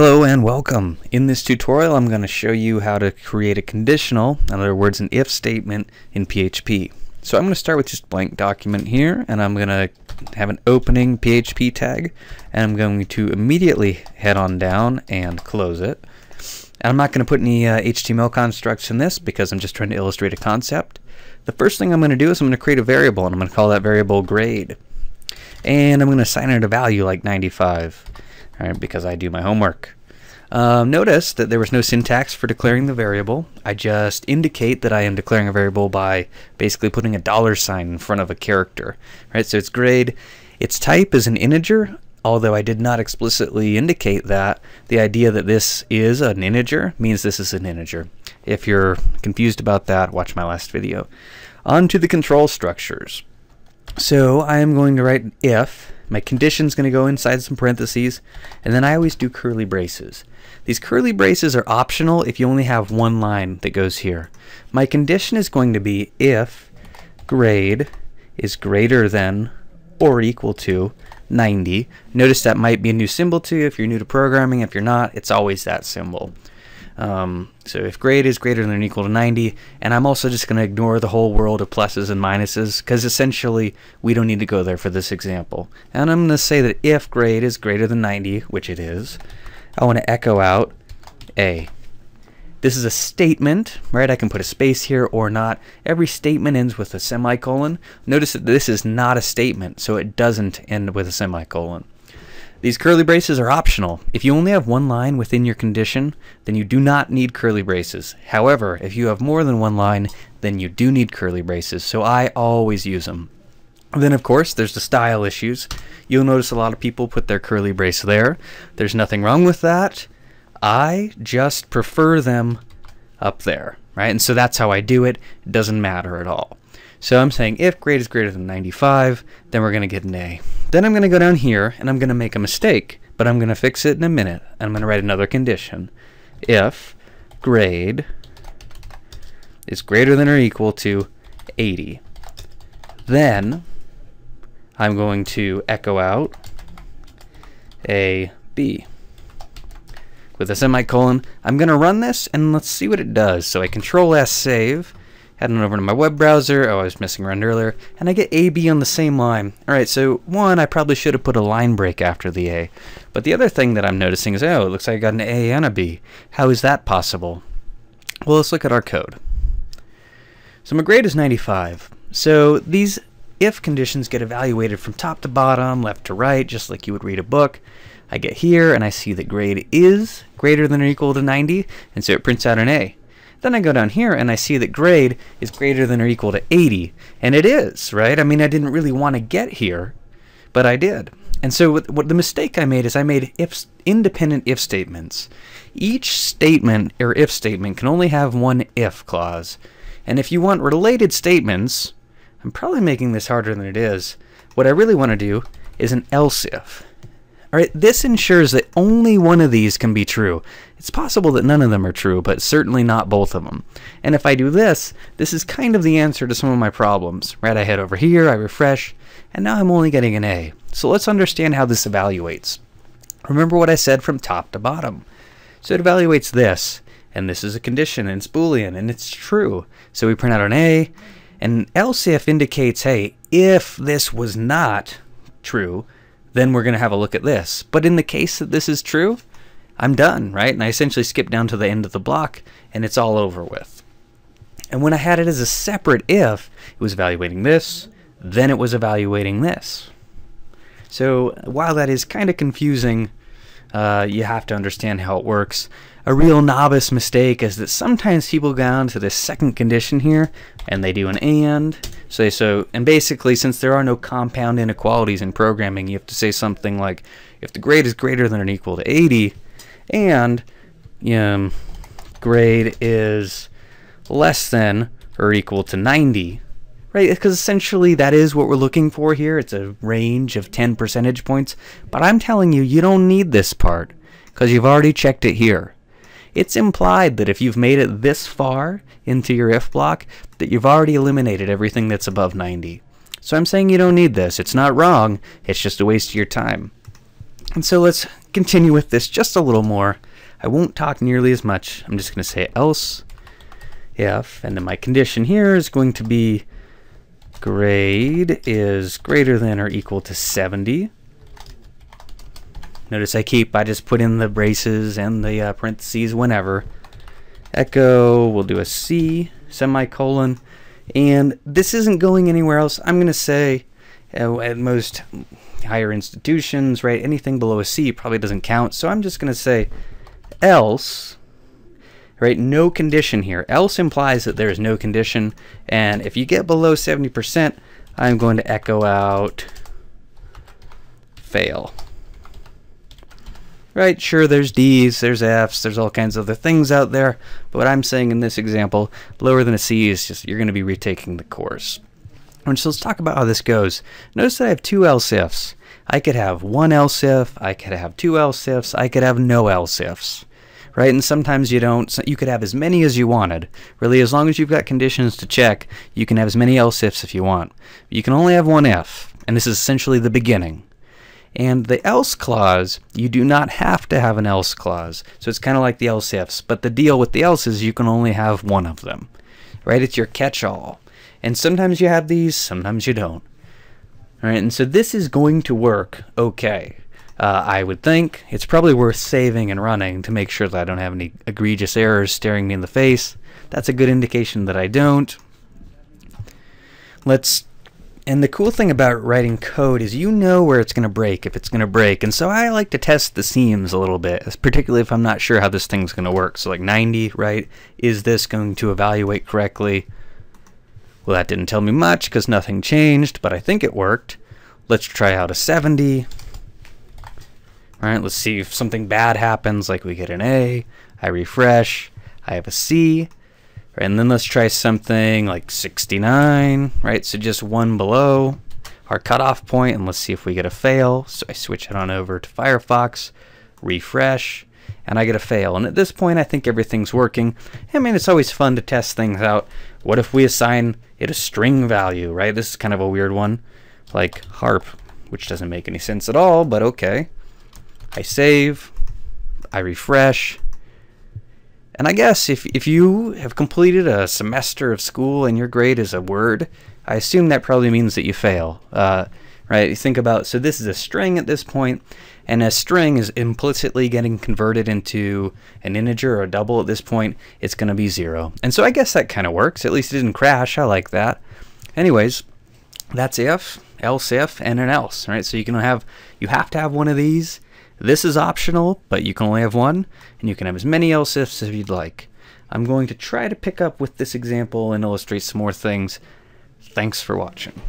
Hello and welcome. In this tutorial I'm going to show you how to create a conditional, in other words an if statement in PHP. So I'm going to start with just blank document here and I'm going to have an opening PHP tag and I'm going to immediately head on down and close it. And I'm not going to put any uh, HTML constructs in this because I'm just trying to illustrate a concept. The first thing I'm going to do is I'm going to create a variable and I'm going to call that variable grade. And I'm going to assign it a value like 95 right, because I do my homework. Um, notice that there was no syntax for declaring the variable. I just indicate that I am declaring a variable by basically putting a dollar sign in front of a character. Right, so it's grade. Its type is an integer, although I did not explicitly indicate that. The idea that this is an integer means this is an integer. If you're confused about that, watch my last video. On to the control structures. So I am going to write if my condition is going to go inside some parentheses, and then I always do curly braces. These curly braces are optional if you only have one line that goes here. My condition is going to be if grade is greater than or equal to 90. Notice that might be a new symbol to you if you're new to programming. If you're not, it's always that symbol. Um, so if grade is greater than or equal to 90, and I'm also just going to ignore the whole world of pluses and minuses because essentially we don't need to go there for this example. And I'm going to say that if grade is greater than 90, which it is, I want to echo out A. This is a statement, right? I can put a space here or not. Every statement ends with a semicolon. Notice that this is not a statement, so it doesn't end with a semicolon. These curly braces are optional. If you only have one line within your condition, then you do not need curly braces. However, if you have more than one line, then you do need curly braces, so I always use them. Then, of course, there's the style issues. You'll notice a lot of people put their curly brace there. There's nothing wrong with that. I just prefer them up there, right? And so that's how I do it. It doesn't matter at all. So I'm saying if grade is greater than 95, then we're going to get an A. Then I'm going to go down here and I'm going to make a mistake, but I'm going to fix it in a minute. I'm going to write another condition. If grade is greater than or equal to 80, then I'm going to echo out a B with a semicolon. I'm going to run this and let's see what it does. So I control S save heading over to my web browser. Oh, I was messing around earlier. And I get AB on the same line. All right, so one, I probably should have put a line break after the A. But the other thing that I'm noticing is, oh, it looks like I got an A and a B. How is that possible? Well, let's look at our code. So my grade is 95. So these if conditions get evaluated from top to bottom, left to right, just like you would read a book. I get here and I see that grade is greater than or equal to 90, and so it prints out an A. Then I go down here and I see that grade is greater than or equal to 80. And it is, right? I mean, I didn't really want to get here, but I did. And so what, what the mistake I made is I made if independent if statements. Each statement or if statement can only have one if clause. And if you want related statements, I'm probably making this harder than it is. What I really want to do is an else if. Alright, this ensures that only one of these can be true. It's possible that none of them are true, but certainly not both of them. And if I do this, this is kind of the answer to some of my problems. Right, I head over here, I refresh, and now I'm only getting an A. So let's understand how this evaluates. Remember what I said from top to bottom. So it evaluates this, and this is a condition, and it's Boolean, and it's true. So we print out an A, and else if indicates, hey, if this was not true, then we're going to have a look at this. But in the case that this is true, I'm done, right? And I essentially skip down to the end of the block and it's all over with. And when I had it as a separate if, it was evaluating this, then it was evaluating this. So while that is kind of confusing, uh, you have to understand how it works. A real novice mistake is that sometimes people go down to the second condition here and they do an and. Say so and basically since there are no compound inequalities in programming, you have to say something like if the grade is greater than or equal to 80 and um, grade is less than or equal to 90, right? Because essentially that is what we're looking for here. It's a range of 10 percentage points. But I'm telling you, you don't need this part because you've already checked it here. It's implied that if you've made it this far into your if block, that you've already eliminated everything that's above 90. So I'm saying you don't need this. It's not wrong. It's just a waste of your time. And so let's continue with this just a little more. I won't talk nearly as much. I'm just going to say else if, and then my condition here is going to be grade is greater than or equal to 70. Notice I keep, I just put in the braces and the uh, parentheses whenever. Echo, we'll do a C, semicolon, and this isn't going anywhere else. I'm going to say uh, at most higher institutions, right, anything below a C probably doesn't count. So I'm just going to say else, right, no condition here. Else implies that there is no condition. And if you get below 70%, I'm going to echo out fail. Right, sure, there's D's, there's F's, there's all kinds of other things out there, but what I'm saying in this example, lower than a C is just you're going to be retaking the course. And so let's talk about how this goes. Notice that I have two else ifs. I could have one else if, I could have two else ifs, I could have no else ifs. Right, and sometimes you don't. You could have as many as you wanted. Really, as long as you've got conditions to check, you can have as many else ifs if you want. You can only have one if, and this is essentially the beginning. And the else clause, you do not have to have an else clause. So it's kind of like the else ifs. But the deal with the else is you can only have one of them. Right? It's your catch all. And sometimes you have these, sometimes you don't. All right, and so this is going to work okay. Uh, I would think it's probably worth saving and running to make sure that I don't have any egregious errors staring me in the face. That's a good indication that I don't. Let's and the cool thing about writing code is you know where it's going to break if it's going to break. And so I like to test the seams a little bit, particularly if I'm not sure how this thing's going to work. So like 90, right? Is this going to evaluate correctly? Well, that didn't tell me much because nothing changed, but I think it worked. Let's try out a 70. All right, let's see if something bad happens, like we get an A. I refresh. I have a C. And then let's try something like 69, right? So just one below our cutoff point, and let's see if we get a fail. So I switch it on over to Firefox, refresh, and I get a fail. And at this point, I think everything's working. I mean, it's always fun to test things out. What if we assign it a string value, right? This is kind of a weird one, like harp, which doesn't make any sense at all, but okay. I save, I refresh, and I guess if, if you have completed a semester of school and your grade is a word, I assume that probably means that you fail. Uh, right? You think about, so this is a string at this point, and a string is implicitly getting converted into an integer or a double at this point. It's going to be zero. And so I guess that kind of works. At least it didn't crash. I like that. Anyways, that's if, else if, and an else, right? So you can have, you have to have one of these this is optional, but you can only have one, and you can have as many else ifs as you'd like. I'm going to try to pick up with this example and illustrate some more things. Thanks for watching.